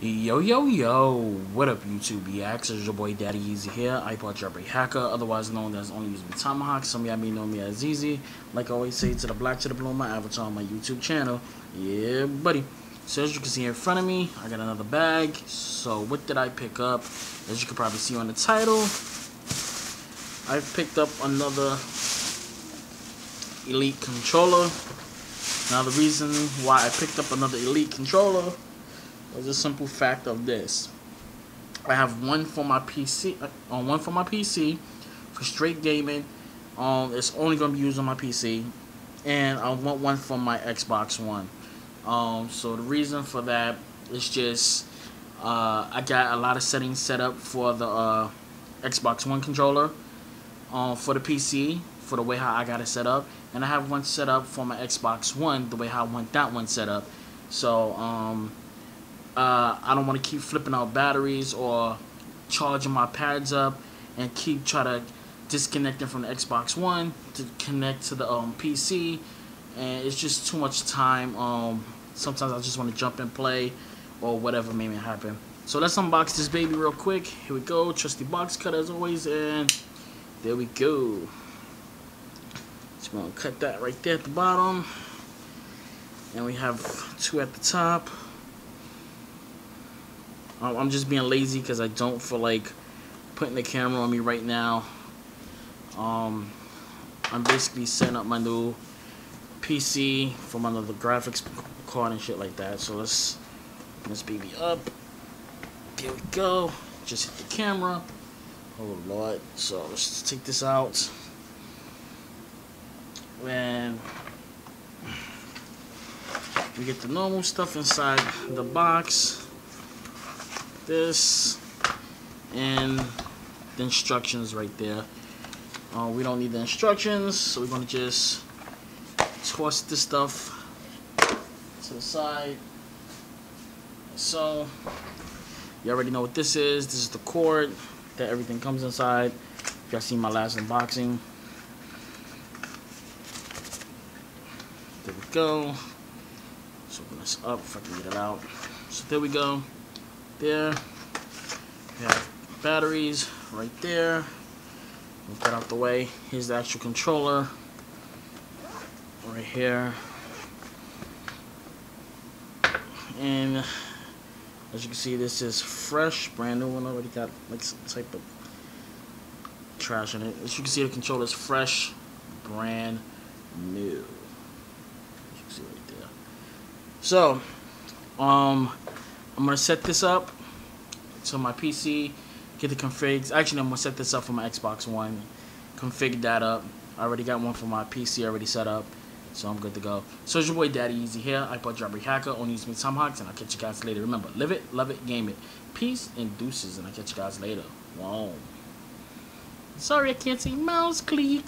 Yo, yo, yo, what up, YouTube BX? It's your boy Daddy Easy here, iPod Jailbreak Hacker, otherwise known as Only Using Tomahawk. Some of y'all may know me as Easy. Like I always say, to the black to the blue, my avatar on my YouTube channel. Yeah, buddy. So as you can see in front of me, I got another bag. So what did I pick up? As you can probably see on the title, I picked up another Elite controller. Now the reason why I picked up another Elite controller was a simple fact of this. I have one for my PC, on uh, one for my PC for straight gaming. Um, it's only gonna be used on my PC, and I want one for my Xbox One. Um, so the reason for that is just uh, I got a lot of settings set up for the uh, Xbox One controller um, for the PC for the way how I got it set up, and I have one set up for my Xbox One the way how I want that one set up. So um, uh, I don't want to keep flipping out batteries or charging my pads up and keep try to disconnecting from the Xbox One to connect to the um, PC and it's just too much time um, sometimes I just want to jump and play or whatever may happen. So let's unbox this baby real quick. Here we go trusty box cut as always and there we go. Just gonna cut that right there at the bottom. And we have two at the top I'm just being lazy because I don't feel like putting the camera on me right now. Um, I'm basically setting up my new PC for my little graphics card and shit like that. So let's this baby up. There we go. Just hit the camera. Oh lord. So let's take this out. And we get the normal stuff inside the box this and the instructions right there. Uh, we don't need the instructions, so we're going to just toss this stuff to the side. So, you already know what this is. This is the cord that everything comes inside. If y'all seen my last unboxing. There we go. So open this up if I can get it out. So there we go there. We have batteries right there. Move that out the way. Here's the actual controller right here. And as you can see, this is fresh, brand new one. Already got like some type of trash in it. As you can see, the controller is fresh, brand new. As you can see right there. So, um, I'm gonna set this up to my PC, get the configs. Actually, I'm gonna set this up for my Xbox One, config that up. I already got one for my PC already set up, so I'm good to go. So it's your boy Daddy Easy here, I iPod Jailbreak Hacker, only use me Tomahawks, and I'll catch you guys later. Remember, live it, love it, game it. Peace and deuces, and I'll catch you guys later. Wow. Sorry I can't say mouse click.